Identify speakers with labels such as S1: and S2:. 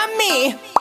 S1: Not me.